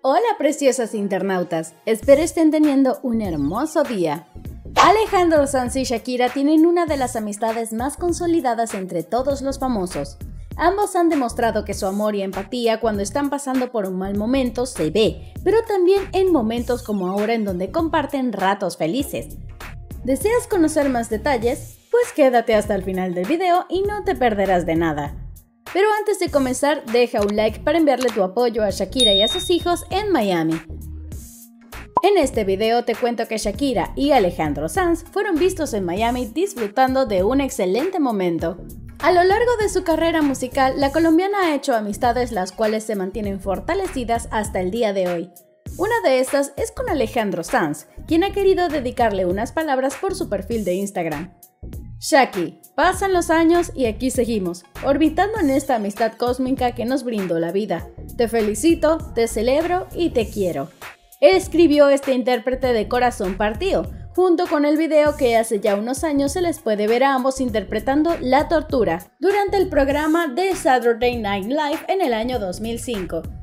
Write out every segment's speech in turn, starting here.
Hola preciosas internautas, espero estén teniendo un hermoso día. Alejandro Sanz y Shakira tienen una de las amistades más consolidadas entre todos los famosos. Ambos han demostrado que su amor y empatía cuando están pasando por un mal momento se ve, pero también en momentos como ahora en donde comparten ratos felices. ¿Deseas conocer más detalles? Pues quédate hasta el final del video y no te perderás de nada. Pero antes de comenzar, deja un like para enviarle tu apoyo a Shakira y a sus hijos en Miami. En este video te cuento que Shakira y Alejandro Sanz fueron vistos en Miami disfrutando de un excelente momento. A lo largo de su carrera musical, la colombiana ha hecho amistades las cuales se mantienen fortalecidas hasta el día de hoy. Una de estas es con Alejandro Sanz, quien ha querido dedicarle unas palabras por su perfil de Instagram. Shaki, pasan los años y aquí seguimos, orbitando en esta amistad cósmica que nos brindó la vida. Te felicito, te celebro y te quiero. Escribió este intérprete de Corazón Partido, junto con el video que hace ya unos años se les puede ver a ambos interpretando La Tortura durante el programa de Saturday Night Live en el año 2005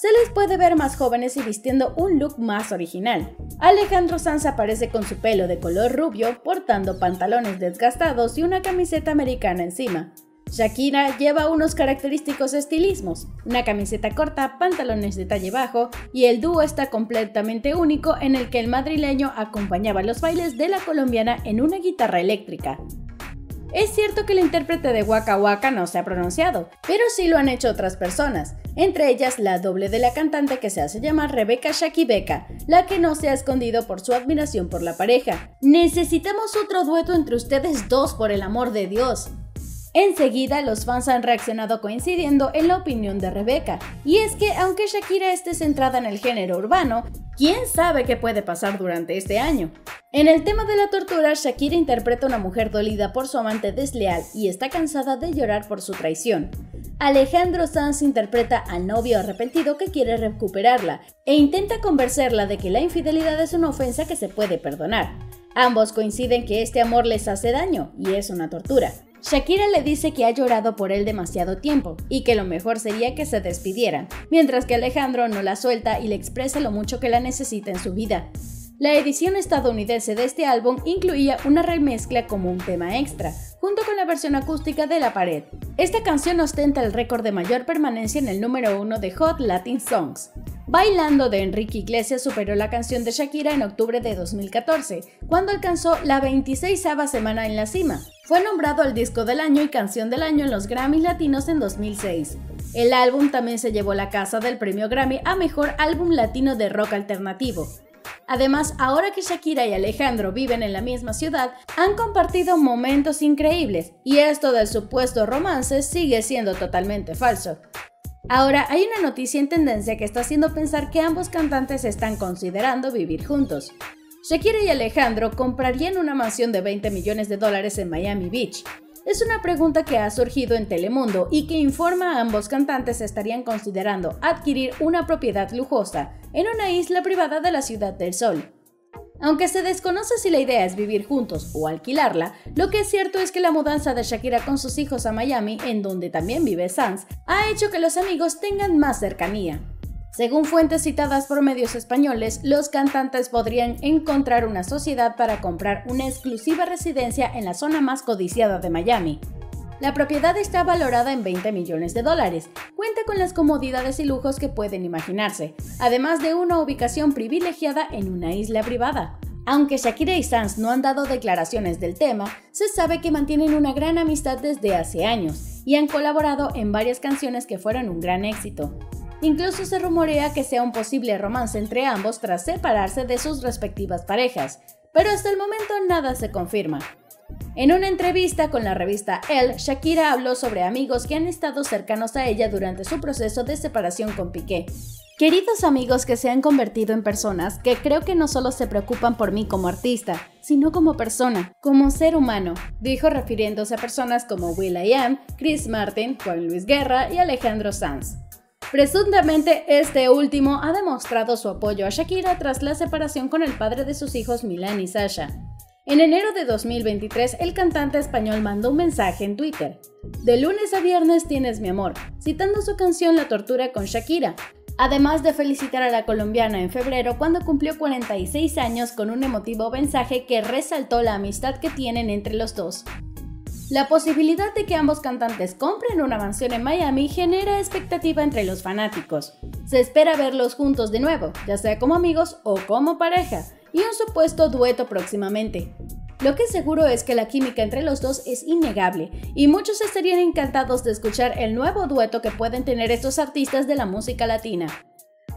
se les puede ver más jóvenes y vistiendo un look más original. Alejandro Sanz aparece con su pelo de color rubio, portando pantalones desgastados y una camiseta americana encima. Shakira lleva unos característicos estilismos, una camiseta corta, pantalones de talle bajo y el dúo está completamente único en el que el madrileño acompañaba los bailes de la colombiana en una guitarra eléctrica. Es cierto que el intérprete de Waka Waka no se ha pronunciado, pero sí lo han hecho otras personas, entre ellas la doble de la cantante que se hace llamar Rebecca Shakibeka, la que no se ha escondido por su admiración por la pareja. Necesitamos otro dueto entre ustedes dos, por el amor de Dios. Enseguida los fans han reaccionado coincidiendo en la opinión de Rebeca, y es que aunque Shakira esté centrada en el género urbano, ¿quién sabe qué puede pasar durante este año? En el tema de la tortura, Shakira interpreta a una mujer dolida por su amante desleal y está cansada de llorar por su traición. Alejandro Sanz interpreta al novio arrepentido que quiere recuperarla e intenta convencerla de que la infidelidad es una ofensa que se puede perdonar. Ambos coinciden que este amor les hace daño y es una tortura. Shakira le dice que ha llorado por él demasiado tiempo y que lo mejor sería que se despidieran, mientras que Alejandro no la suelta y le expresa lo mucho que la necesita en su vida. La edición estadounidense de este álbum incluía una remezcla como un tema extra, junto con la versión acústica de La Pared. Esta canción ostenta el récord de mayor permanencia en el número uno de Hot Latin Songs. Bailando de Enrique Iglesias superó la canción de Shakira en octubre de 2014, cuando alcanzó la 26 semana en la cima. Fue nombrado el disco del año y canción del año en los Grammys Latinos en 2006. El álbum también se llevó la casa del premio Grammy a Mejor Álbum Latino de Rock Alternativo. Además, ahora que Shakira y Alejandro viven en la misma ciudad, han compartido momentos increíbles, y esto del supuesto romance sigue siendo totalmente falso. Ahora hay una noticia en tendencia que está haciendo pensar que ambos cantantes están considerando vivir juntos. Shakira y Alejandro comprarían una mansión de 20 millones de dólares en Miami Beach, es una pregunta que ha surgido en Telemundo y que informa a ambos cantantes estarían considerando adquirir una propiedad lujosa en una isla privada de la Ciudad del Sol. Aunque se desconoce si la idea es vivir juntos o alquilarla, lo que es cierto es que la mudanza de Shakira con sus hijos a Miami, en donde también vive Sanz, ha hecho que los amigos tengan más cercanía. Según fuentes citadas por medios españoles, los cantantes podrían encontrar una sociedad para comprar una exclusiva residencia en la zona más codiciada de Miami. La propiedad está valorada en 20 millones de dólares, cuenta con las comodidades y lujos que pueden imaginarse, además de una ubicación privilegiada en una isla privada. Aunque Shakira y Sanz no han dado declaraciones del tema, se sabe que mantienen una gran amistad desde hace años y han colaborado en varias canciones que fueron un gran éxito. Incluso se rumorea que sea un posible romance entre ambos tras separarse de sus respectivas parejas, pero hasta el momento nada se confirma. En una entrevista con la revista Elle, Shakira habló sobre amigos que han estado cercanos a ella durante su proceso de separación con Piqué. Queridos amigos que se han convertido en personas que creo que no solo se preocupan por mí como artista, sino como persona, como ser humano, dijo refiriéndose a personas como will.i.am, Chris Martin, Juan Luis Guerra y Alejandro Sanz. Presuntamente, este último ha demostrado su apoyo a Shakira tras la separación con el padre de sus hijos Milan y Sasha. En enero de 2023, el cantante español mandó un mensaje en Twitter. De lunes a viernes tienes mi amor, citando su canción La tortura con Shakira. además de felicitar a la colombiana en febrero cuando cumplió 46 años con un emotivo mensaje que resaltó la amistad que tienen entre los dos. La posibilidad de que ambos cantantes compren una mansión en Miami genera expectativa entre los fanáticos. Se espera verlos juntos de nuevo, ya sea como amigos o como pareja, y un supuesto dueto próximamente. Lo que seguro es que la química entre los dos es innegable y muchos estarían encantados de escuchar el nuevo dueto que pueden tener estos artistas de la música latina.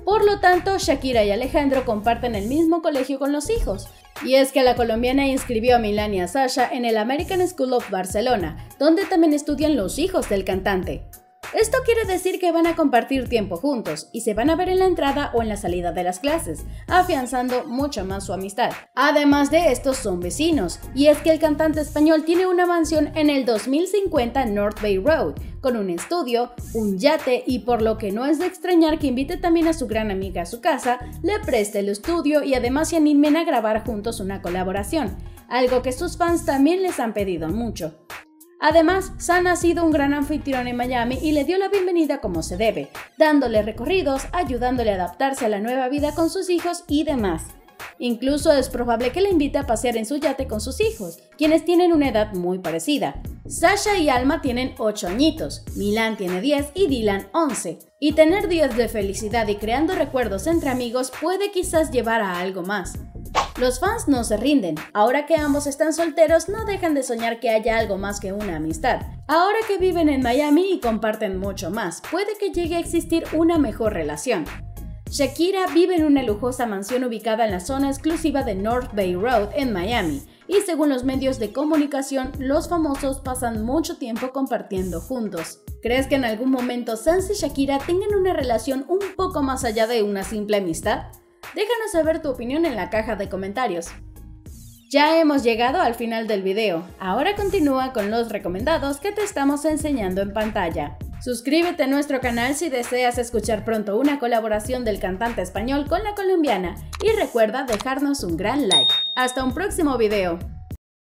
Por lo tanto, Shakira y Alejandro comparten el mismo colegio con los hijos. Y es que la colombiana inscribió a Milán y a Sasha en el American School of Barcelona, donde también estudian los hijos del cantante. Esto quiere decir que van a compartir tiempo juntos y se van a ver en la entrada o en la salida de las clases, afianzando mucho más su amistad. Además de estos son vecinos, y es que el cantante español tiene una mansión en el 2050 North Bay Road, con un estudio, un yate y por lo que no es de extrañar que invite también a su gran amiga a su casa, le preste el estudio y además se animen a grabar juntos una colaboración, algo que sus fans también les han pedido mucho. Además, San ha sido un gran anfitrión en Miami y le dio la bienvenida como se debe, dándole recorridos, ayudándole a adaptarse a la nueva vida con sus hijos y demás. Incluso es probable que le invite a pasear en su yate con sus hijos, quienes tienen una edad muy parecida. Sasha y Alma tienen 8 añitos, Milan tiene 10 y Dylan 11. Y tener días de felicidad y creando recuerdos entre amigos puede quizás llevar a algo más. Los fans no se rinden. Ahora que ambos están solteros, no dejan de soñar que haya algo más que una amistad. Ahora que viven en Miami y comparten mucho más, puede que llegue a existir una mejor relación. Shakira vive en una lujosa mansión ubicada en la zona exclusiva de North Bay Road en Miami, y según los medios de comunicación, los famosos pasan mucho tiempo compartiendo juntos. ¿Crees que en algún momento Sans y Shakira tengan una relación un poco más allá de una simple amistad? Déjanos saber tu opinión en la caja de comentarios. Ya hemos llegado al final del video, ahora continúa con los recomendados que te estamos enseñando en pantalla. Suscríbete a nuestro canal si deseas escuchar pronto una colaboración del cantante español con la colombiana y recuerda dejarnos un gran like. Hasta un próximo video.